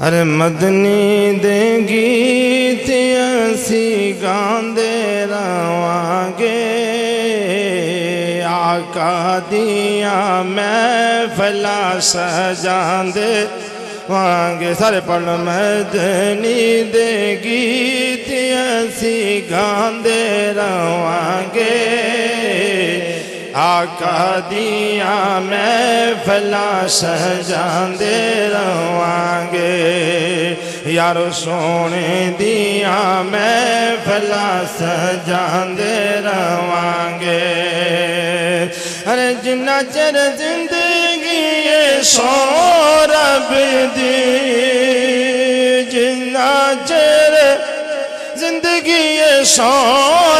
ہر مدنی دے گیت اسی گاندے رواں گے آقا دیاں محفلا سجاندے۔ وانگے سارے پڑھ مدنی دے گیت اسی گاندے رواں گے۔ آقا دیا دیاں محفلا سجاندے رواں گے۔ یارو سونے دیا دیاں محفلا سجاندے رواں گے۔ ارے جنہ چر زندگی یہ سو رب دی جنہ چر زندگی یہ سو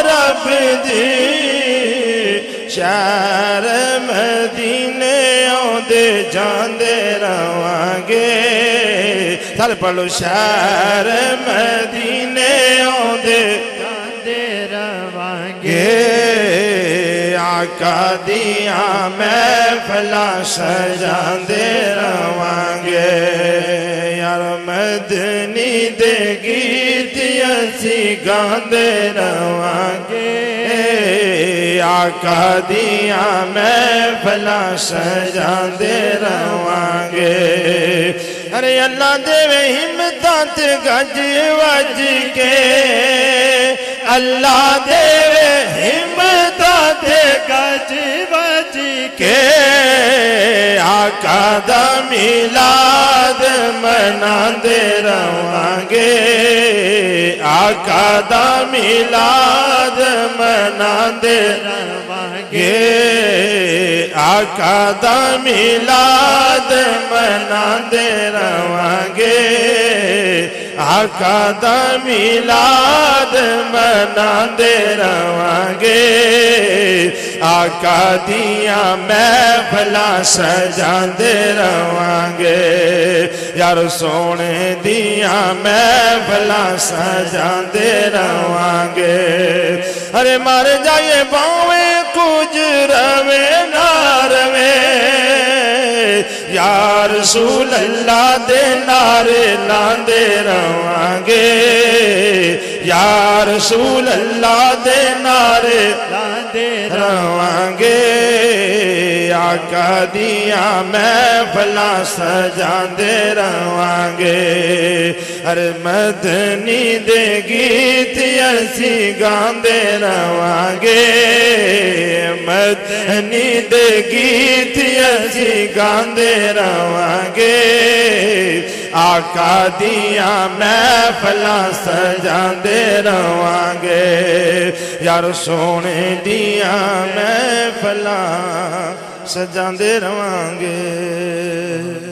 رب دی شہر مدینے آدھے جاندے رواں گے۔ سر پڑھو، شہر مدینے آدھے جاندے رواں گے۔ گے آقا دیاں محفلا سجاندے رواں گے یار مدنی دے گیت اسی گاندے رواں گے آقا دیاں محفلا سجاندے رواں گے ارے اللہ دے ہمتات گج وج کے۔ اللہ دے ہمتات کے آقا دا میلاد منا دے رواں گے۔ آقا دا میلاد منا دے رواں گے۔ آقا دا میلاد منا دے رواں آقا دا میلاد منا دے رواں گے آقا دیاں محفلا سجان دے رواں گے یار سونے دیاں محفلا سجان دے رواں گے ارے مر جائے باویں کچھ یا رسول اللہ دے نعرے لاندے رواں گے یا رسول اللہ دے نعرے لاندے رواں گے آقا دیاں محفلا سجاندے رواں گے ہر مدنی دے گیت اسی گاندے رواں گے مدنی دے گیت جی گاندے رواں گے آقا دیاں محفلا سجاندے رواں گے یار سونے دیاں محفلا سجاندے رواں گے